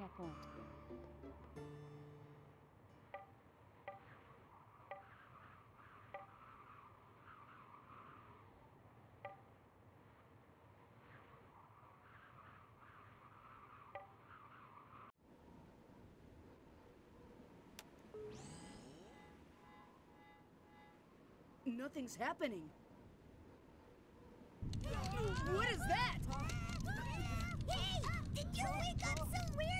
checkpoint. Nothing's happening. What is that? Hey! Did you wake up some weird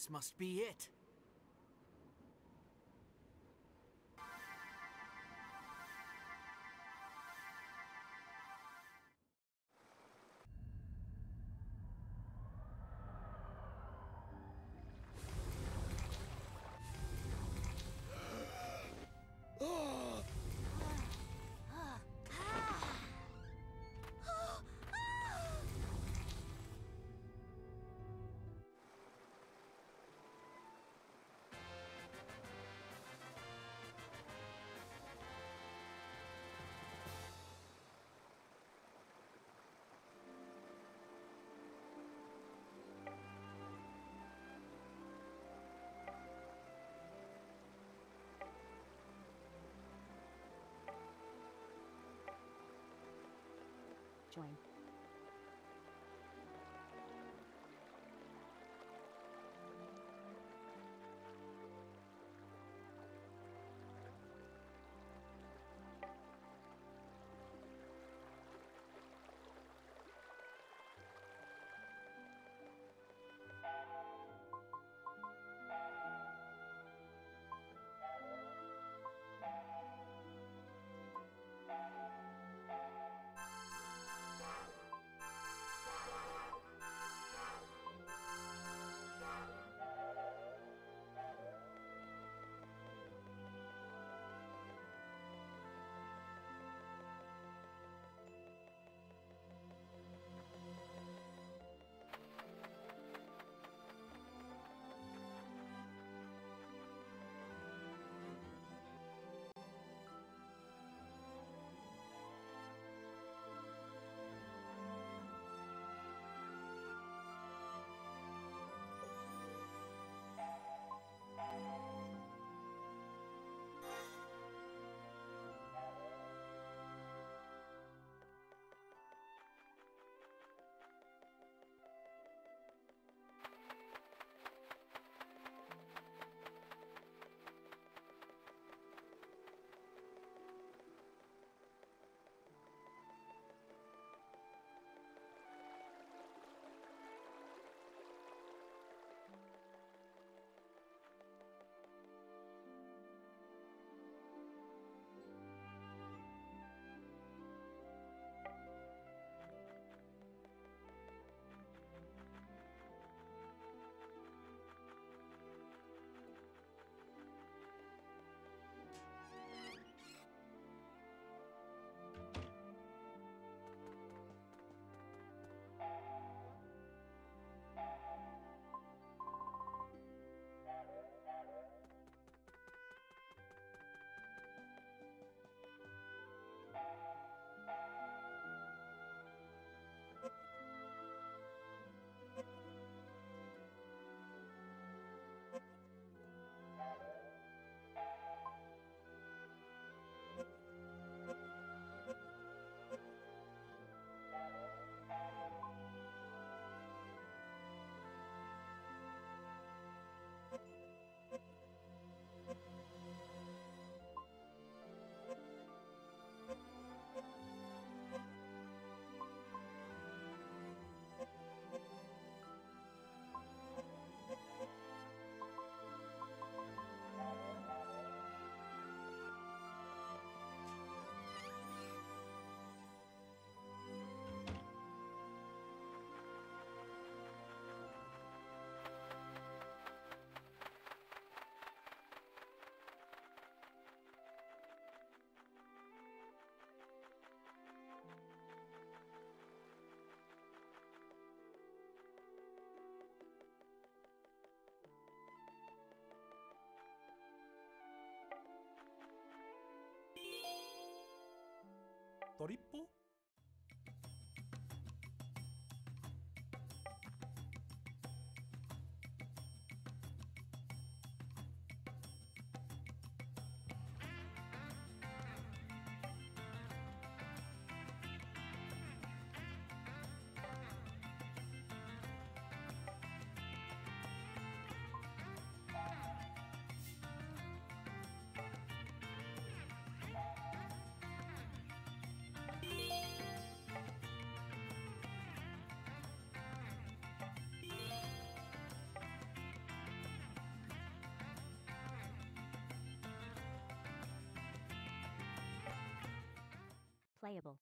This must be it. whistling. ドリッポ Playable.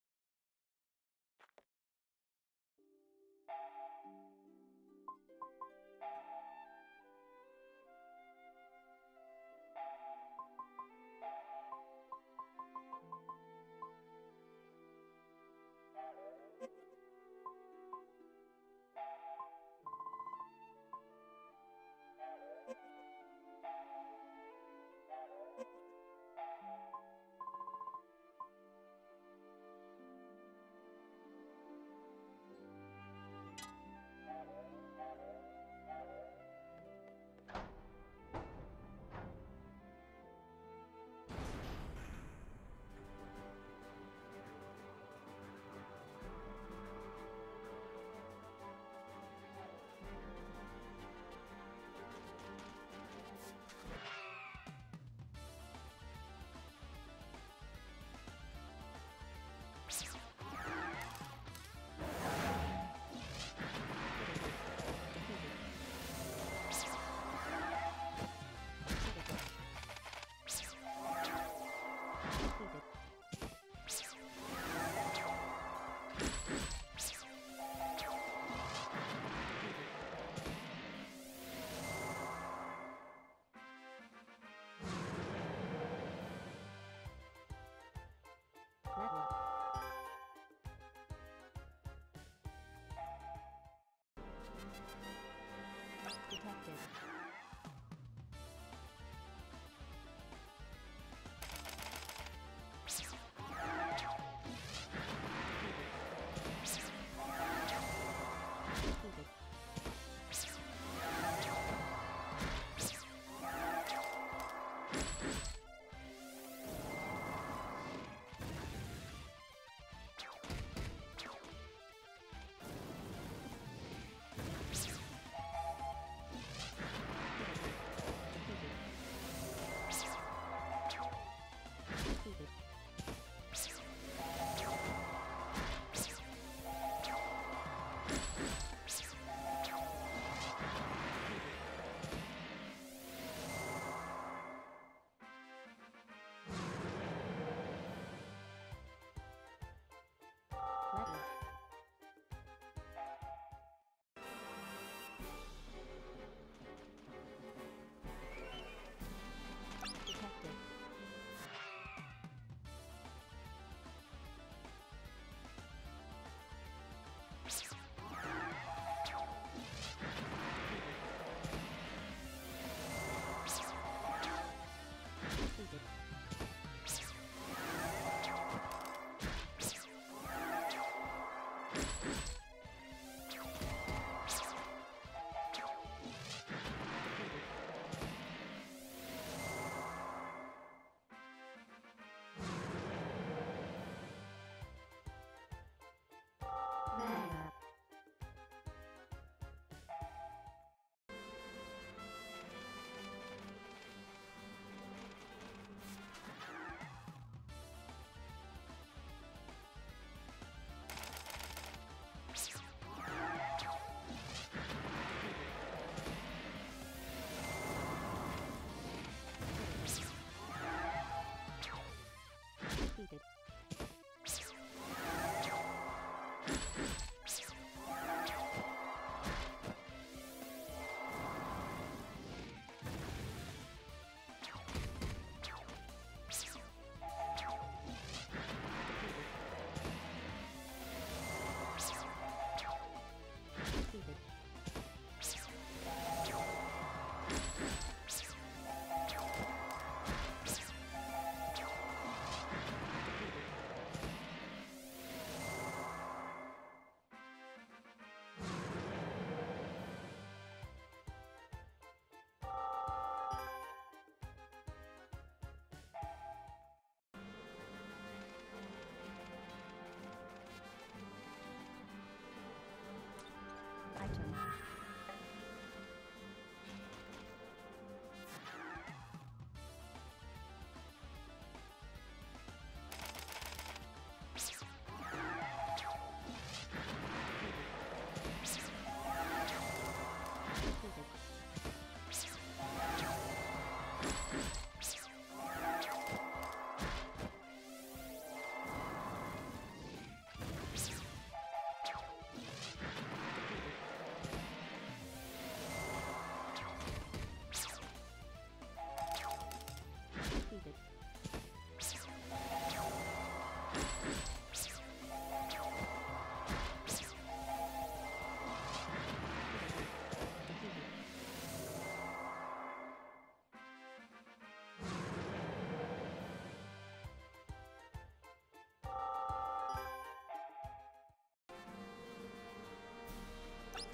Detected.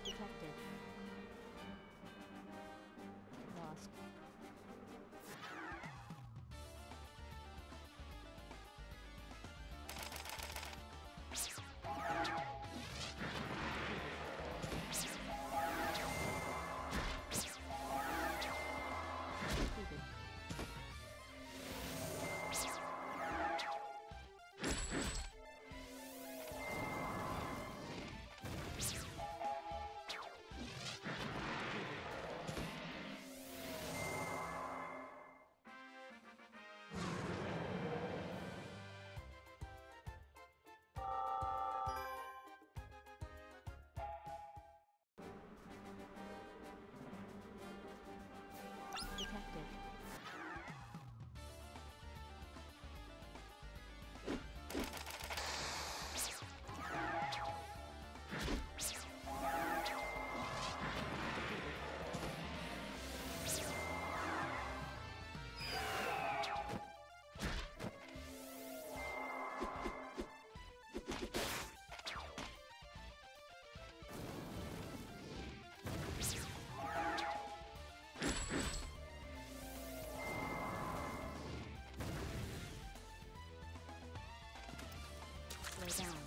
Detected. zone.